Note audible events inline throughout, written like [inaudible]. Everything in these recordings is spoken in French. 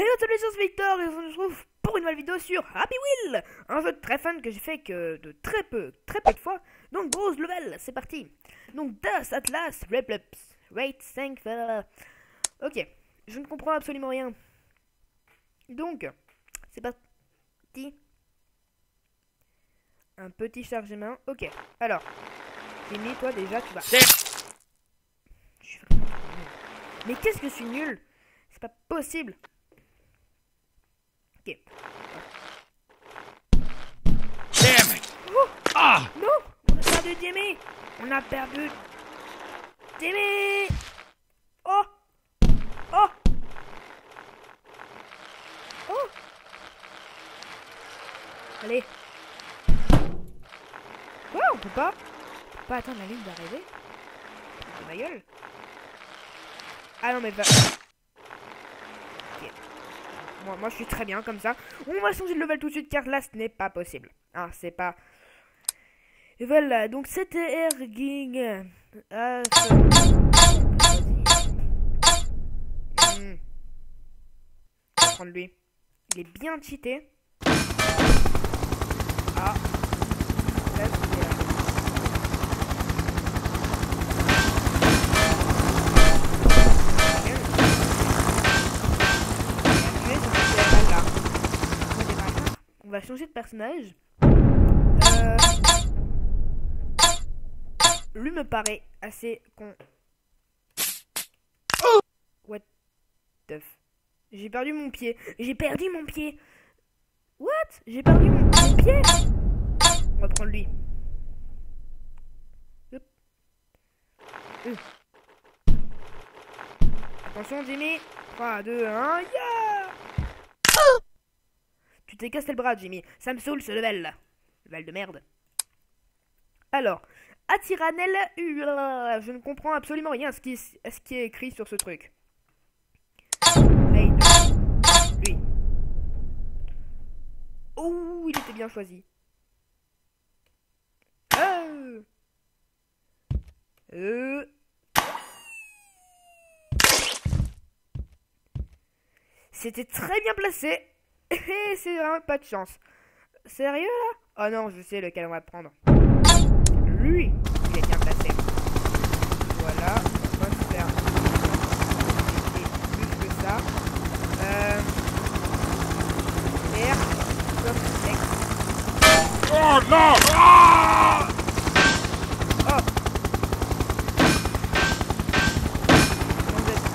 Hello, salut, c'est Victor et on se retrouve pour une nouvelle vidéo sur Happy Wheel Un jeu très fun que j'ai fait que de très peu, très peu de fois. Donc, gros level, c'est parti Donc, Das Atlas Replups Rate 5 Ok, je ne comprends absolument rien. Donc, c'est parti. Un petit chargement. Ok, alors. Jimmy, toi déjà, tu vas... Mais qu'est-ce que je suis nul? C'est pas possible Ok. Damn it! Oh Ah! Non On a perdu Jimmy. On a perdu... Jimmy. Oh. Oh. Oh. Allez. Quoi On peut pas. On peut pas attendre la ligne d'arrivée. Ma gueule. Ah non mais va... Moi, je suis très bien comme ça. On va changer de level tout de suite car là ce n'est pas possible. Ah c'est pas... Et voilà, donc c'était Erging. Je vais prendre lui. Il est bien cheaté. Ah. On va changer de personnage. Euh, Lui me paraît assez con. What the f... J'ai perdu mon pied. J'ai perdu mon pied. What? J'ai perdu mon, mon pied On va prendre lui. Euh. Attention Jimmy 3, 2, 1, yeah T'es cassé le bras Jimmy. Ça me saoule ce level. Level de merde. Alors, Atiranel, je ne comprends absolument rien à ce qui, est- écrit sur ce truc. Raid. Lui. Oh, il était bien choisi. Euh. Euh. C'était très bien placé. [laughs] Et c'est vraiment pas de chance. Sérieux là? Oh non, je sais lequel on va prendre. Lui, il est bien placé. Voilà, on va faire et plus que ça. Euh, comme. Oh non! Ah! Oh Vous êtes-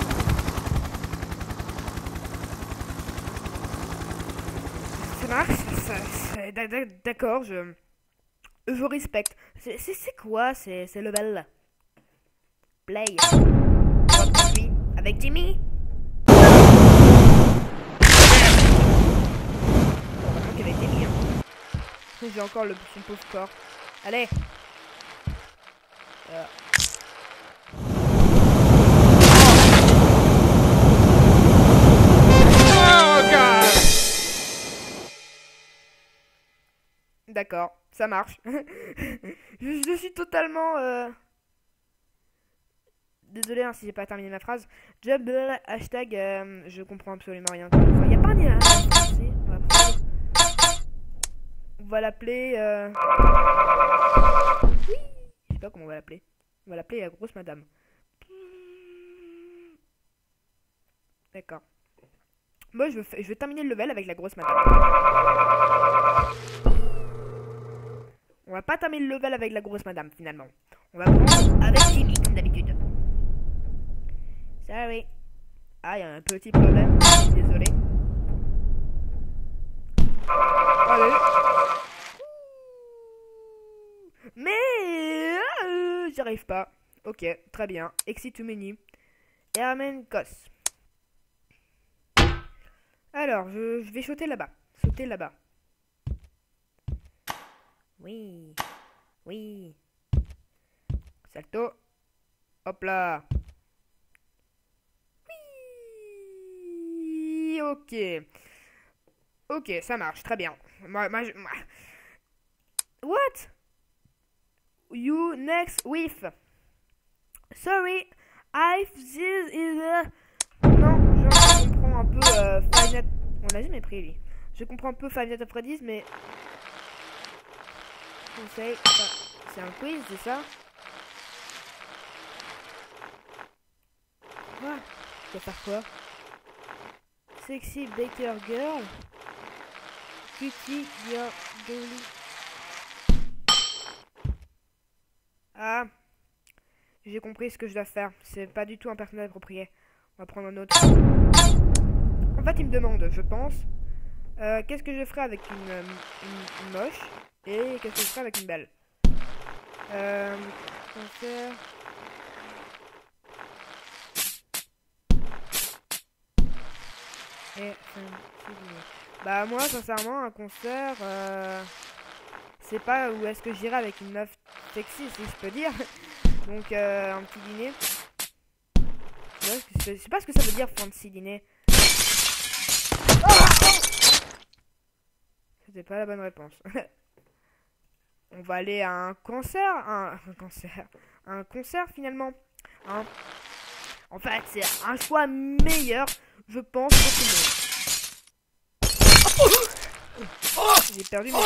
Ça marche D'accord, je... Je respecte. C'est quoi ces, levels Play. Avec Jimmy. Hein. J'ai encore le, son pauvre. Allez. Euh. D'accord, ça marche. [laughs] je, suis totalement... Euh... Désolé hein, si j'ai pas terminé ma phrase. Job, hashtag, euh, je comprends absolument rien. Il n'y a pas français. On va l'appeler... Euh... Oui Je sais pas comment on va l'appeler. On va l'appeler la grosse madame. D'accord. Moi, je fa- je veux terminer le level avec la grosse madame. On va pas terminer le level avec la grosse madame finalement. On va prendre avec Jimmy comme d'habitude. Sorry. Ah, il y a un petit problème. Désolé. Mais euh, j'y arrive pas. Ok, très bien. Exit to menu. Hermen Kos. Alors, je, je vais sauter là-bas. Sauter là-bas. Oui. Oui. Salto. Hop là. Oui. Ok. Ok, ça marche, très bien. Moi, je- What? You next with. Sorry, I this is a... Non, je comprends un peu euh. On l'a jamais pris, lui. Je comprends un peu Five Nights Freddy's, mais... C'est un quiz, c'est ça? Quoi Tu vas faire quoi? Sexy Baker Girl Cutie Your Dolly Ah J'ai compris ce que je dois faire. C'est pas du tout un personnage approprié. On va prendre un autre. En fait, il me demande, je pense, euh, qu'est-ce que je ferai avec une, euh, moche? Et qu'est-ce que je ferai avec une belle? Euh, concert. Et. Bah moi, sincèrement, un concert, euh, c'est pas où est-ce que j'irai avec une meuf sexy, si je peux dire. [laughs] Donc euh, un petit dîner. Je sais pas ce que c'est- je sais pas ce que ça veut dire fancy dîner. C'était pas la bonne réponse. [laughs] On va aller à un concert, un, un concert, un concert finalement. hein. En fait, c'est un choix meilleur, je pense, pour tout le monde. J'ai perdu mon...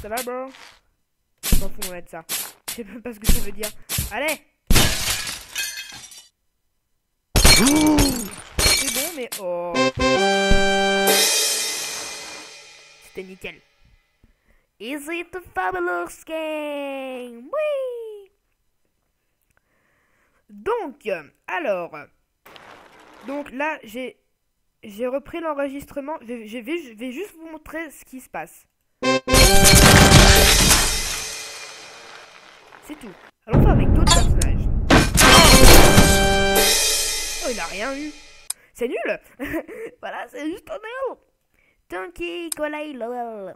Ça va, bro? Je m'en fous, on va mettre ça. Je sais même pas ce que ça veut dire. Allez C'est bon, mais... Oh C'était nickel. Is it a fabulous game? Oui Donc, alors... Donc là, j'ai... J'ai repris l'enregistrement. Je, vais, juste vous montrer ce qui se passe. C'est tout. Allons faire avec d'autres personnages. Oh, il a rien eu. C'est nul. [laughs] voilà, c'est juste nul. Donkey lol.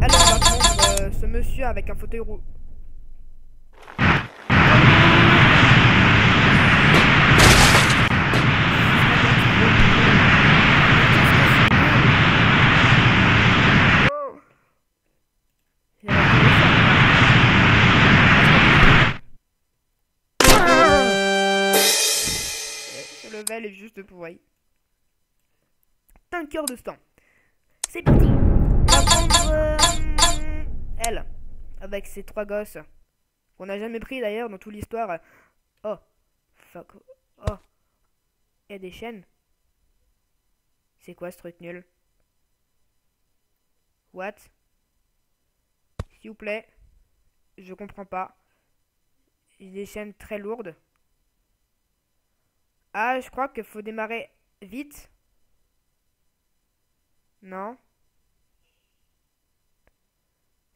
Alors, prendre euh, ce monsieur avec un fauteuil roux. Ce level est juste pourri. Tanker de stand. C'est parti. Elle avec ses trois gosses qu'on n'a jamais pris d'ailleurs dans toute l'histoire. Oh, fuck. Oh, il y a des chaînes. C'est quoi ce truc nul? What? S'il vous plaît, je comprends pas. Des chaînes très lourdes. Ah, je crois qu'il faut démarrer vite. Non?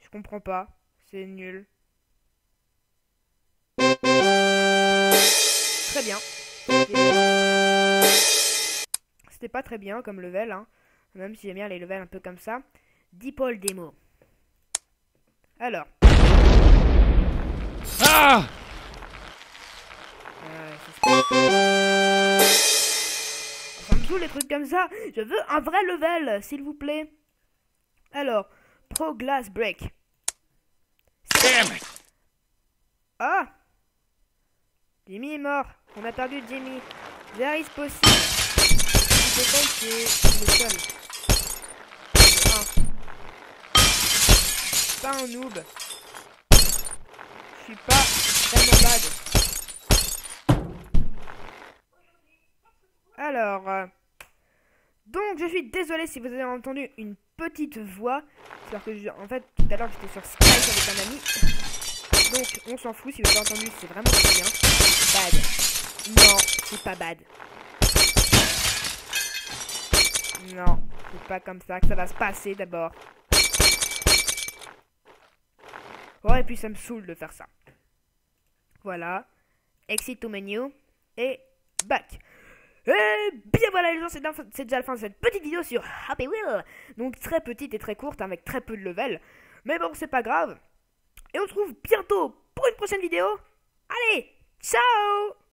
Je comprends pas. C'est nul. Très bien. C'était pas très bien comme level, hein. Même si j'aime bien les levels un peu comme ça. Dipole démo. Alors. Ah! Euh, Les trucs comme ça. Je veux un vrai level, s'il vous plaît. Alors, Pro Glass Break. Damn it! Ah Jimmy est mort. On a perdu Jimmy. There is possible? Le un. Pas un noob. Je suis pas vraiment bad. Alors, euh, donc je suis désolé si vous avez entendu une petite voix. C'est-à-dire que, je- en fait, tout à l'heure j'étais sur Skype avec un ami. Donc, on s'en fout si vous avez entendu, c'est vraiment très bien. Bad. Non, c'est pas bad. Non, c'est pas comme ça que ça va se passer d'abord. Ouais, et puis ça me saoule de faire ça. Voilà. Exit to menu. Et back. Et bien voilà les gens, c'est déjà la fin de cette petite vidéo sur Happy Wheel. Donc très petite et très courte, hein, avec très peu de level. Mais bon, c'est pas grave. Et on se retrouve bientôt pour une prochaine vidéo. Allez, ciao